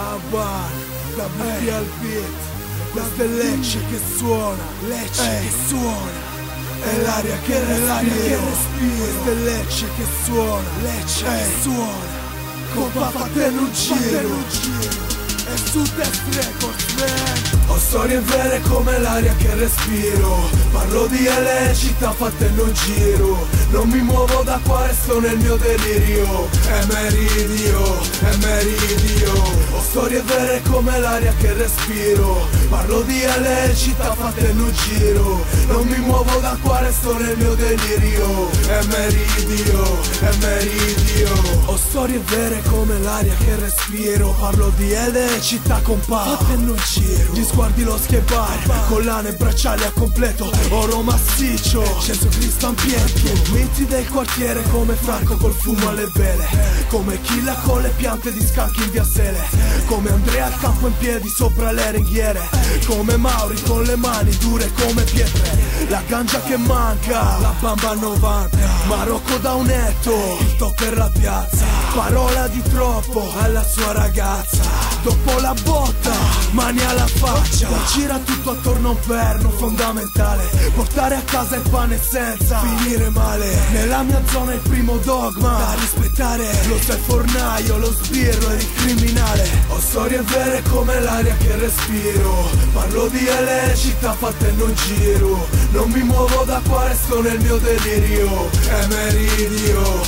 Abar, WP al beat Questo è Lecce che suona Lecce Eh. che suona È l'aria che respiro che Questo è Lecce che suona Lecce che Eh. suona Coppa fatta in un giro. E su Test Records man. Ho storie vere come l'aria che respiro. Parlo di LA, città fatte in un giro Non mi muovo da qua, resto nel mio delirio. È meridio, è meridio. Ho storie vere come l'aria che respiro. Parlo di LA, città fatte in un giro. Non mi muovo da qua, resto nel mio delirio. È meridio, è meridio. Ho storie vere come l'aria che respiro. Parlo di LA, città compatto Fatte in un giro. Gli sguardi lo schebar Collane e bracciali a completo. Oro massiccio Gesù Cristo ampietto Miti del quartiere come Franco col fumo alle vele. Come Killa con le piante di scacchi in via Sele. Come Andrea al campo in piedi sopra le ringhiere. Come Mauri con le mani dure come pietre. La ganja che manca La bamba 90 Marocco da un etto Tutto per la piazza. Parola di troppo alla sua ragazza. Dopo la botta, mani alla faccia. Gira tutto attorno a un perno fondamentale. Portare a casa il pane senza finire male. Nella mia zona il primo dogma da rispettare. Lo il fornaio, lo sbirro e il criminale. Ho storie vere come l'aria che respiro. Parlo di LA, città fatte in un giro. Non mi muovo da qua, resto nel mio delirio È meridio,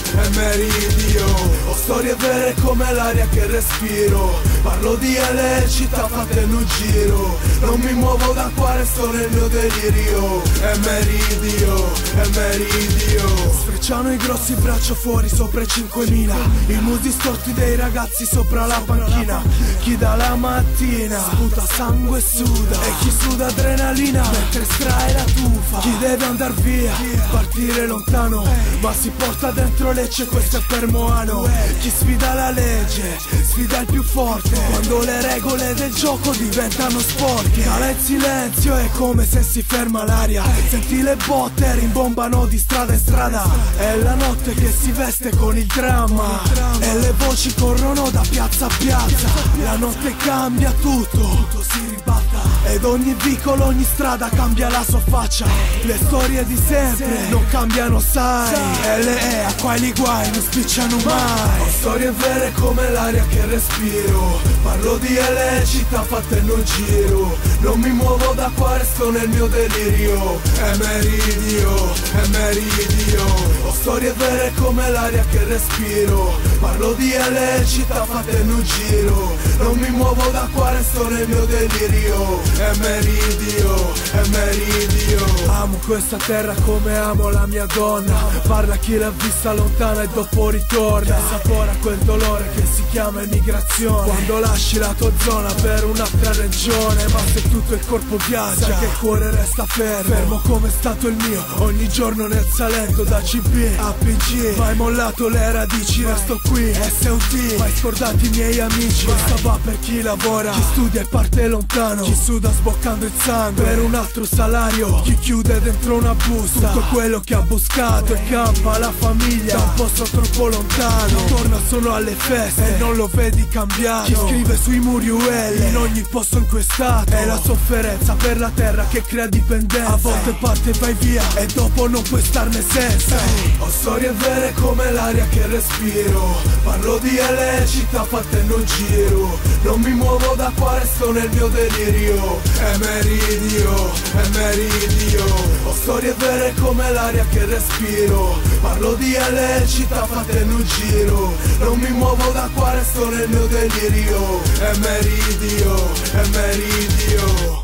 è meridio Ho storie vere come l'aria che respiro. Parlo di LA, città fatte in un giro. Non mi muovo da qua, resto nel mio delirio. È meridio, è meridio. Sfrecciano i grossi braccio fuori sopra i 5000 I musi storti dei ragazzi sopra la panchina. Chi da la mattina sputa sangue e suda. E chi suda adrenalina mentre estrae la tufa. Chi deve andar via, partire lontano. Ma si porta dentro Lecce, questo è per Moano. Chi la legge, sfida il più forte. Quando le regole del gioco diventano sporche. Cala il silenzio, è come se si ferma l'aria. Senti le botte, rimbombano di strada in strada. È la notte che si veste con il dramma. E le voci corrono da piazza a piazza. La notte cambia tutto, tutto si ribatta ed ogni vicolo, ogni strada cambia la sua faccia. Le storie di sempre non cambiano sai. E le a qua li guai non spicciano mai. Ho storie vere come l'aria che respiro. Parlo di LA, città fatte in un giro. Non mi muovo da qua, resto nel mio delirio. È meridio, è meridio. Ho storie vere come l'aria che respiro. Parlo di LA, città fatte in un giro. Non mi muovo da qua, resto nel mio delirio. È meridio, è meridio questa terra come amo la mia donna. Parla chi l'ha vista lontana e dopo ritorna. Sapora quel dolore che si chiama emigrazione. Quando lasci la tua zona per un'altra regione Ma se tutto il corpo viaggia Sai che il cuore resta fermo. Fermo come è stato il mio Ogni giorno nel Salento da CB a PG Mai mollato le radici resto qui SUT Mai scordati i miei amici Questa va per chi lavora. Chi studia e parte lontano Chi suda sboccando il sangue. Per un altro salario Chi chiude dentro una busta. Tutto quello che ha buscato E campa la famiglia. Da un posto troppo lontano. Torna solo alle feste. E non lo vedi cambiare Chi scrive sui muri UL In ogni posto in cui è la sofferenza per la terra che crea dipendenza. A volte parte e vai via. E dopo non puoi starne senza. Ho storie vere come l'aria che respiro. Parlo di LA, città fatte in un giro. Non mi muovo da qua, resto nel mio delirio. È meridio, è meridio. Ho storie vere come l'aria che respiro. Parlo di LA, città fatte in un giro. Non mi muovo da qua, resto nel mio delirio. È meridio, è meridio